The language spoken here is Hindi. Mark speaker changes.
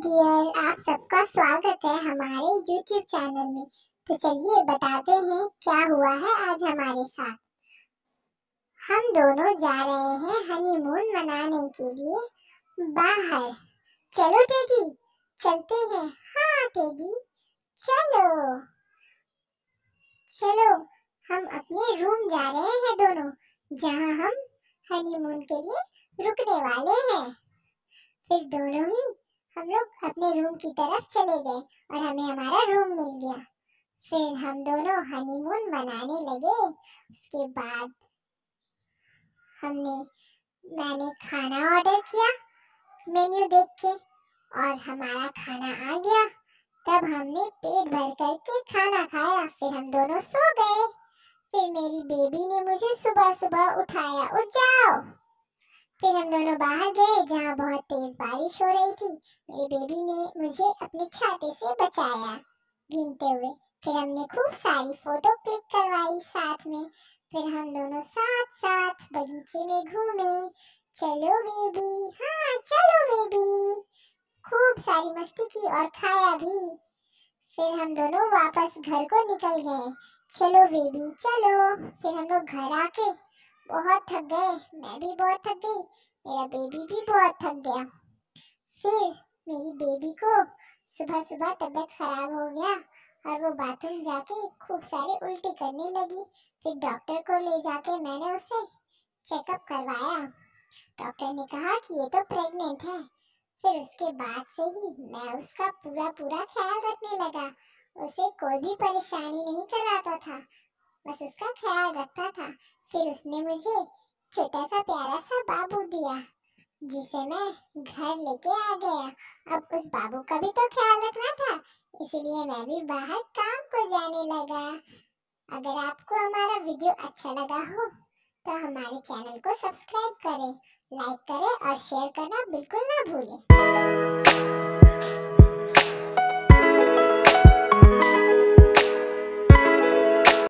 Speaker 1: डियर आप सबका स्वागत है हमारे YouTube चैनल में। तो चलिए बताते हैं क्या हुआ है आज हमारे साथ। हम दोनों जा रहे हैं हनीमून मनाने के लिए बाहर। चलो टेडी चलते हैं। हाँ टेडी चलो। चलो, हम अपने रूम जा रहे हैं दोनों, जहाँ हम हनीमून के लिए रुकने वाले हैं। फिर दोनों ही लोग अपने रूम की तरफ़ चले गए और हमें हमारा रूम मिल गया। फिर हम दोनों हनीमून मनाने लगे। उसके बाद हमने, मैंने खाना ऑर्डर किया मेन्यू देख के और हमारा खाना आ गया। तब हमने पेट भर करके खाना खाया। फिर हम दोनों सो गए। फिर मेरी बेबी ने मुझे सुबह सुबह उठाया, उठ जाओ। फिर हम दोनों बाहर गए, जहाँ बहुत तेज बारिश हो रही थी। मेरी बेबी ने मुझे अपने छाते से बचाया भीगते हुए। फिर हमने खूब सारी फ़ोटो क्लिक करवाई साथ में। फिर हम दोनों साथ साथ बगीचे में घूमे। चलो बेबी हाँ चलो बेबी खूब सारी मस्ती की और खाया भी। फिर हम दोनों वापस घर को निकल गए। चलो बेबी चलो। फिर हम लोग घर आके बहुत थक गए, मैं भी बहुत थक गई, मेरा बेबी भी बहुत थक गया। फिर मेरी बेबी को सुबह सुबह तबीयत खराब हो गया और वो बाथरूम जाके खूब सारे उल्टी करने लगी। फिर डॉक्टर को ले जाके मैंने उसे चेकअप करवाया। डॉक्टर ने कहा कि ये तो प्रेग्नेंट है। फिर उसके बाद से ही मैं उसका पूरा पूरा ख्याल रखने लगा। उसे कोई भी परेशानी नहीं कराता था। बस उसका ख्याल रखता था फिर उसने मुझे छोटा सा प्यारा सा बाबू दिया जिसे मैं घर लेके आ गया अब उस बाबू का भी तो ख्याल रखना था इसलिए मैं भी बाहर काम को जाने लगा अगर आपको हमारा वीडियो अच्छा लगा हो तो हमारे चैनल को सब्सक्राइब करें लाइक करें और शेयर करना बिल्कुल ना भूलें